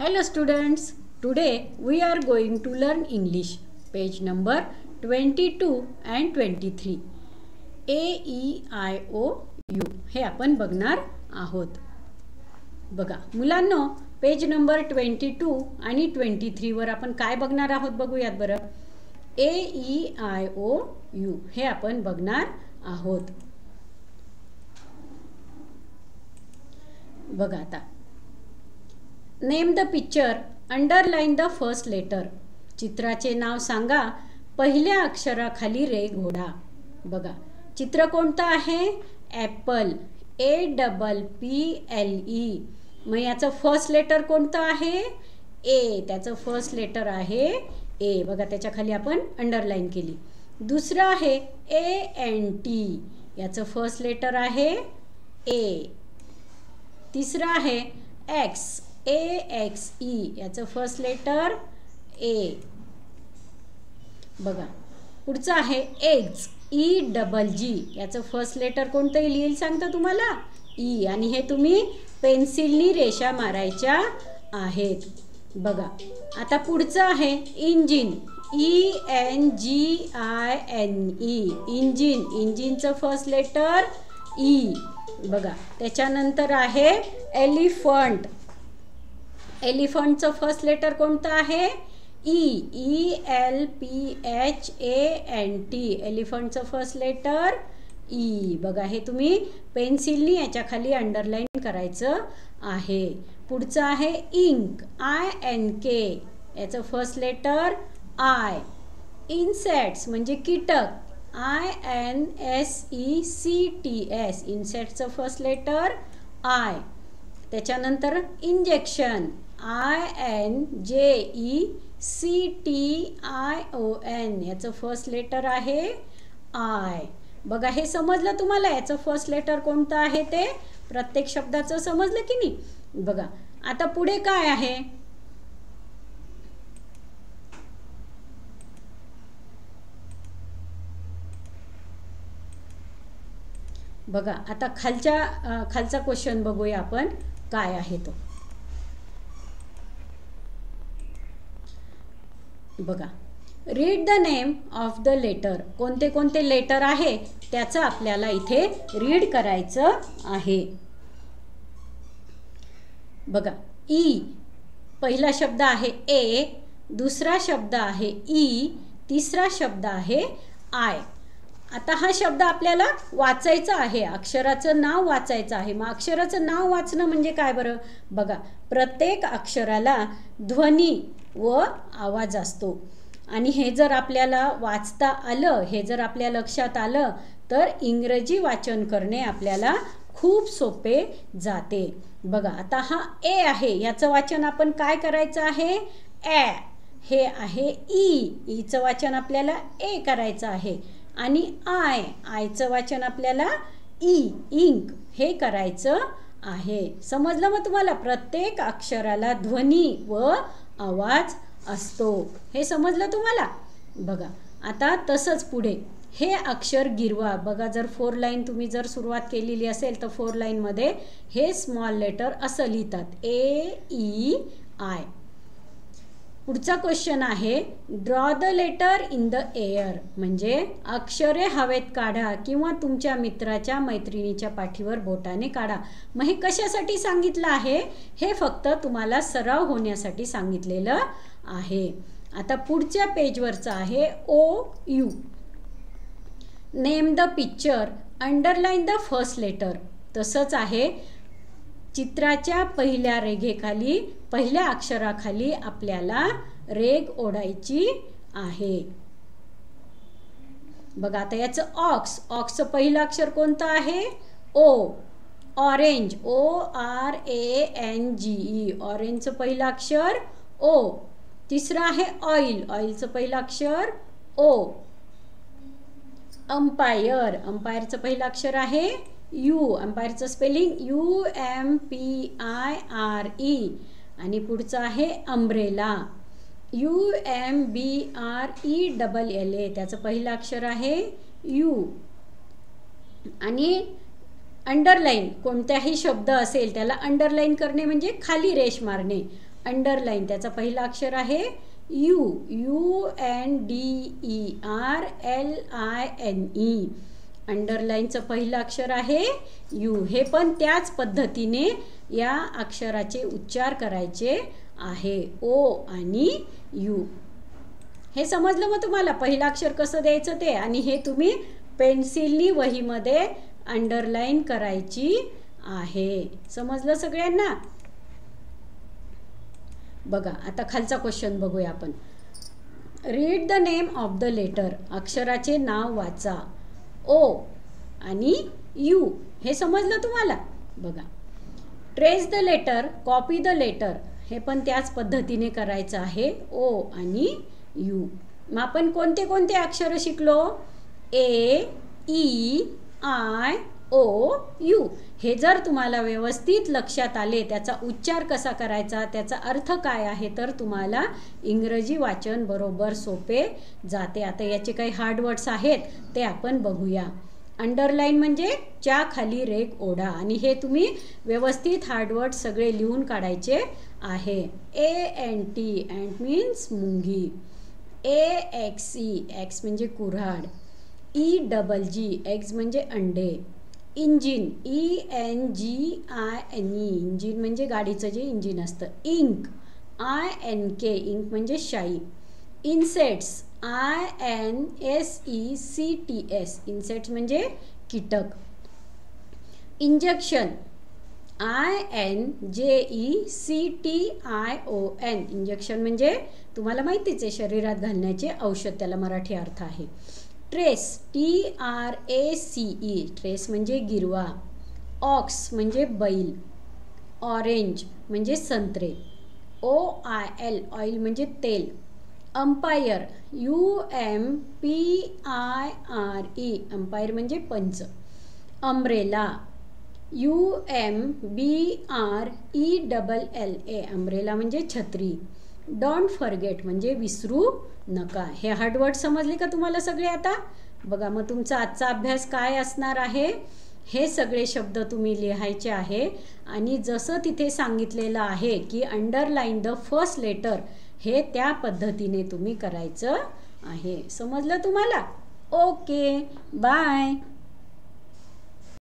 Hello students, today we are going to learn English, page number 22 and 23. A E I O U हे आपण बघणार आहोत. बघा मुलांनो पेज नंबर ट्वेंटी टू आणि ट्वेंटी थ्रीवर आपण काय बघणार आहोत बघूयात बरं. A E I O U हे आपण बघणार आहोत. बघा आता. Name the picture underline the first letter चित्राचे नाव सांगा पहिल्या अक्षराखाली रे घोडा. बघा चित्र कोणतं आहे? Apple A double P L E मग याचं फर्स्ट लेटर कोणतं आहे? ए त्याचं फर्स्ट लेटर आहे ए बघा त्याच्याखाली आपण अंडरलाईन केली. दुसरं आहे ए एन टी याचं फर्स्ट लेटर आहे ए तिसरं आहे एक्स ए एक्स ई याचं फर्स्ट लेटर ए बघा. पुढचं आहे एक्स ई डबल जी याचं फर्स्ट लेटर कोणतं लिहिल सांगतं तुम्हाला? ई आणि हे तुम्ही पेन्सिलनी रेषा मारायच्या आहेत. बघा. आता पुढचं आहे engine E N G I N E engine इंजिनचं first letter E बघा. त्याच्यानंतर आहे एलिफंट एलिफंटचं फर्स्ट लेटर कोणतं आहे? E E L P H A N T एलिफंटचं first letter E बघा हे तुम्ही पेन्सिलनी याच्या खाली अंडरलाईन करायचं आहे. पुढचं आहे इंक आय एन के याचं फर्स्ट लेटर आय इन्सेट्स म्हणजे कीटक. I N S E C T S इन्सेट्सचं first letter I त्याच्यानंतर injection I N J E C T I O N याचं फर्स्ट लेटर आहे आय बघा हे समजलं तुम्हाला? याचं फर्स्ट लेटर कोणतं आहे ते? प्रत्येक शब्दाचं समजलं की नाही? बघा आता पुढे काय आहे? बघा आता खालच्या खालचा क्वेश्चन बघूया आपण. काय आहे तो? बघा. Read the name of the letter कोणते कोणते लेटर आहे? त्याचं आपल्याला इथे रीड करायचं आहे. बघा. ई पहिला शब्द आहे ए दुसरा शब्द आहे ई तिसरा शब्द आहे आय आता हा शब्द आपल्याला वाचायचा आहे. अक्षराचं नाव वाचायचं आहे. मग अक्षराचं नाव वाचणं म्हणजे काय बरं? बघा. प्रत्येक अक्षराला ध्वनी व आवाज असतो. आणि हे जर आपल्याला वाचता आलं हे जर आपल्या लक्षात आलं तर इंग्रजी वाचन करणे आपल्याला खूप सोपे जाते. बघा आता हा ए आहे. याचं वाचन आपण काय करायचं आहे? ॲ. हे आहे ई. ईचं वाचन आपल्याला ए करायचं आहे. आणि आय. आयचं वाचन आपल्याला ई. इंक. हे करायचं आहे. समजलं मग तुम्हाला? प्रत्येक अक्षराला ध्वनी व आवाज असतो. हे समजलं तुम्हाला? बघा आता तसंच पुढे. हे अक्षर गिरवा. बघा जर फोर लाईन तुम्ही जर सुरुवात केलेली असेल तर फोर लाईनमध्ये हे स्मॉल लेटर असं लिहितात. A E I. पुढचा क्वेश्चन आहे draw the letter in the air म्हणजे अक्षरे हवेत काढा किंवा तुमच्या मित्राच्या मैत्रिणीच्या पाठीवर बोटाने काढा. मग हे कशासाठी सांगितलं आहे? हे फक्त तुम्हाला सराव होण्यासाठी सांगितलेलं आहे. आता पुढच्या पेजवरचं आहे O U name the picture underline the first letter तसंच आहे चित्राच्या पहिल्या रेघेखाली पहिल्या अक्षराखाली आपल्याला रेग ओढायची आहे. बघा आता याचं ऑक्स ऑक्सचं पहिलं अक्षर कोणतं आहे? O orange O R A N G E ऑरेंजचं पहिलं अक्षर ओ. तिसरं आहे ऑइल ऑइलचं पहिलं अक्षर ओ. अंपायर अंपायरचं पहिलं अक्षर आहे U अंपायरचं spelling U M P I R E. आणि पुढचं आहे umbrella U M B R E double L A त्याचं पहिलं अक्षर आहे यू. आणि अंडरलाईन कोणत्याही शब्द असेल त्याला अंडरलाईन करणे म्हणजे खाली रेश मारणे. अंडरलाईन त्याचा पहिला अक्षर आहे U. U N D E R L I N E. अंडरलाईनचं पहिलं अक्षर आहे यू. हे पण त्याच पद्धतीने या अक्षराचे उच्चार करायचे आहे. ओ आणि यू. हे समजलं मग तुम्हाला? पहिलं अक्षर कसं द्यायचं ते? आणि हे तुम्ही पेन्सिलनी वहीमध्ये अंडरलाईन करायची आहे. समजलं सगळ्यांना? बघा आता खालचा क्वेश्चन बघूया आपण. Read the name of the letter अक्षराचे नाव वाचा. ओ आणि यू हे समजलं तुम्हाला? बघा. Trace the letter copy the letter हे पण त्याच पद्धतीने करायचं आहे. ओ आणि यू. मग आपण कोणते कोणते अक्षरं शिकलो? A E I O U. हे जर तुम्हाला व्यवस्थित लक्षात आले त्याचा उच्चार कसा करायचा त्याचा अर्थ काय आहे तर तुम्हाला इंग्रजी वाचन बरोबर सोपे जाते. आता याचे काही हार्डवर्ड्स आहेत ते आपण बघूया. अंडरलाईन म्हणजे च्या खाली रेक ओढा आणि हे तुम्ही व्यवस्थित हार्डवर्ड सगळे लिहून काढायचे आहे. A N T and means मुंगी. ए एक्स ई एक्स म्हणजे कुऱ्हाड. ई डबल जी एक्स म्हणजे अंडे. Engine E N G I N E engine म्हणजे गाडीचं जे इंजिन असतं. Ink I N K ink म्हणजे शाई. Insects I N S E C T S insects म्हणजे कीटक. Injection I N J E C T I O N injection म्हणजे तुम्हाला माहितीच आहे शरीरात घालण्याचे औषध त्याला मराठी अर्थ आहे. Trace T R A C E trace म्हणजे गिरवा. ऑक्स म्हणजे बैल. ऑरेंज म्हणजे संत्रे. ओ आय एल ऑइल म्हणजे तेल. Umpire U M P I R E umpire म्हणजे पंच. Umbrella U M B R E double L A umbrella म्हणजे छत्री. डोंट फॉरगेट म्हणजे विसरू नका. हे हार्डवर्ड समजले का तुम्हाला सगळे आता? बघा मग तुमचा आजचा अभ्यास काय असणार आहे? हे सगळे शब्द तुम्ही लिहायचे आहे. आणि जसं तिथे सांगितलेलं आहे की अंडरलाईन द फर्स्ट लेटर हे त्या पद्धतीने तुम्ही करायचं आहे. समजलं तुम्हाला? Okay bye